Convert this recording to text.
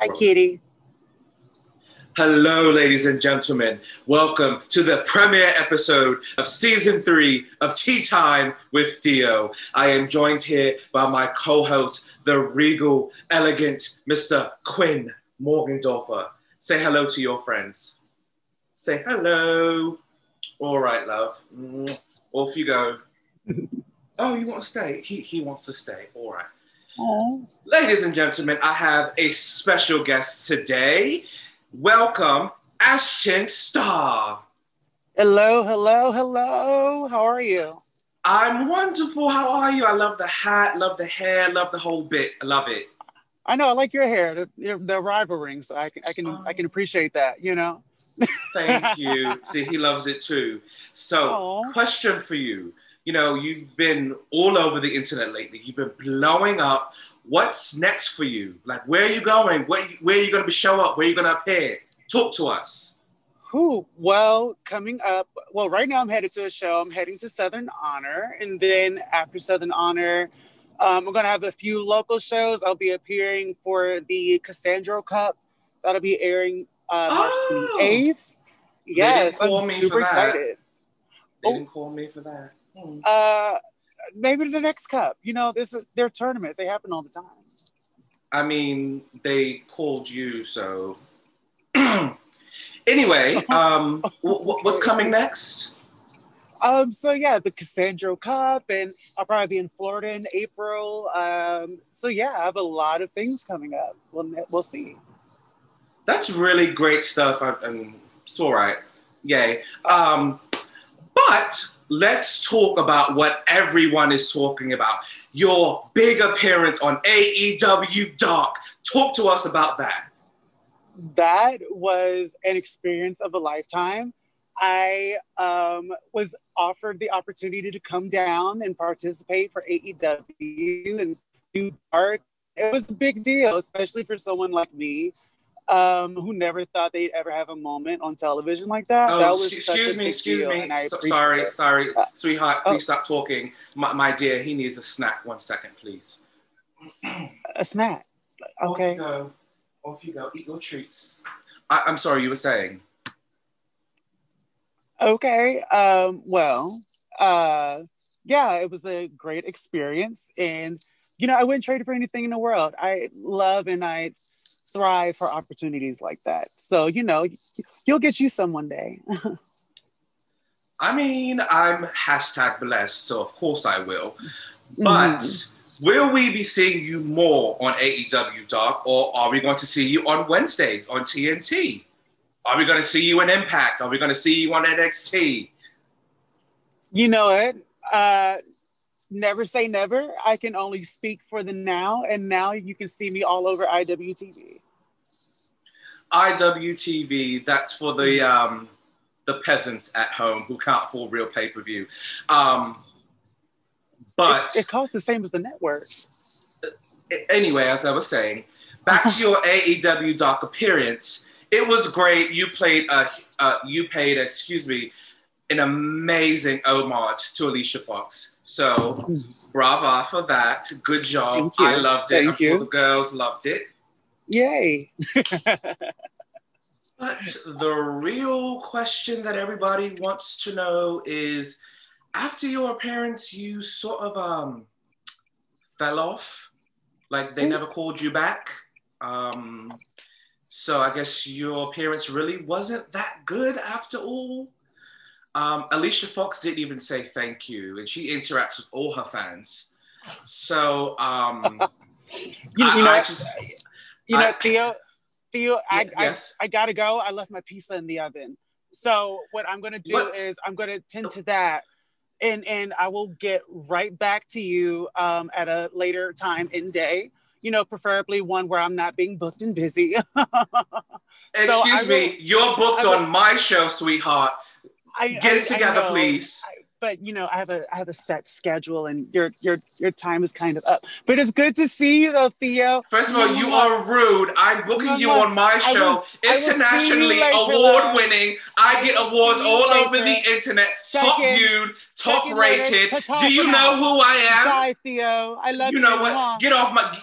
Hi, Kitty. Hello, ladies and gentlemen. Welcome to the premiere episode of season three of Tea Time with Theo. I am joined here by my co host, the regal, elegant Mr. Quinn Morgendorfer. Say hello to your friends. Say hello. All right, love. Off you go. oh, you want to stay? He, he wants to stay. All right. Aww. Ladies and gentlemen, I have a special guest today. Welcome, Ashton Starr. Hello, hello, hello. How are you? I'm wonderful. How are you? I love the hat, love the hair, love the whole bit. I love it. I know. I like your hair. The, the rival rings. I can, I can, oh. I can appreciate that. You know. Thank you. See, he loves it too. So, Aww. question for you you know, you've been all over the internet lately. You've been blowing up. What's next for you? Like, where are you going? Where, where are you going to be show up? Where are you going to appear? Talk to us. Who? Well, coming up, well, right now I'm headed to a show. I'm heading to Southern Honor. And then after Southern Honor, um, I'm going to have a few local shows. I'll be appearing for the Cassandra Cup. That'll be airing uh, March oh, 28th. Yes, I'm super excited. They oh. didn't call me for that. Hmm. Uh, maybe the next cup. You know, this is their tournaments. They happen all the time. I mean, they called you, so. anyway, um, w- what's coming next? Um, so yeah, the Cassandra Cup, and I'll probably be in Florida in April. Um, so yeah, I have a lot of things coming up. We'll we'll see. That's really great stuff. I, I it's all right. Yay. Um, but let's talk about what everyone is talking about. Your big appearance on AEW Dark. Talk to us about that. That was an experience of a lifetime. I um, was offered the opportunity to come down and participate for AEW and do Dark. It was a big deal, especially for someone like me um, who never thought they'd ever have a moment on television like that. Oh, that was excuse me, excuse me. So, sorry, it. sorry, uh, sweetheart. Oh. Please stop talking. My, my, dear, he needs a snack. One second, please. a snack. Okay. Off you go. Off you go. Eat your treats. I, I'm sorry. You were saying. Okay. Um, well, uh, yeah, it was a great experience, and you know, I wouldn't trade it for anything in the world. I love and I thrive for opportunities like that. So, you know, you'll get you some one day. I mean, I'm hashtag blessed, so of course I will. But mm-hmm. will we be seeing you more on AEW Dark, or are we going to see you on Wednesdays on TNT? Are we going to see you in Impact? Are we going to see you on NXT? You know it. Uh, never say never. I can only speak for the now, and now you can see me all over IWTV. IWTV, that's for the um, the peasants at home who can't afford real pay per view. Um, but it, it costs the same as the network. Anyway, as I was saying, back to your AEW Dark appearance. It was great. You played a, uh, you paid, excuse me, an amazing homage to Alicia Fox. So, brava for that. Good job. I loved it. Thank I'm you. sure the girls loved it. Yay. but the real question that everybody wants to know is after your appearance, you sort of um, fell off. Like they never called you back. Um, so I guess your appearance really wasn't that good after all. Um, Alicia Fox didn't even say thank you, and she interacts with all her fans. So um, you, I, know, I just, you know, I, Theo, Theo, I, yes. I, I gotta go. I left my pizza in the oven. So what I'm gonna do what? is I'm gonna tend to that, and and I will get right back to you um, at a later time in day. You know, preferably one where I'm not being booked and busy. Excuse so me, will, you're booked will, on my show, sweetheart. I, Get it together, please. I, but you know, I have a I have a set schedule, and your your your time is kind of up. But it's good to see you, though, Theo. First of all, you are rude. I'm booking you on my show, internationally award winning. I get awards all later. over the internet, Check top in. viewed, top rated. Do you know who I am? Bye, Theo. I love you. You know what? Get off my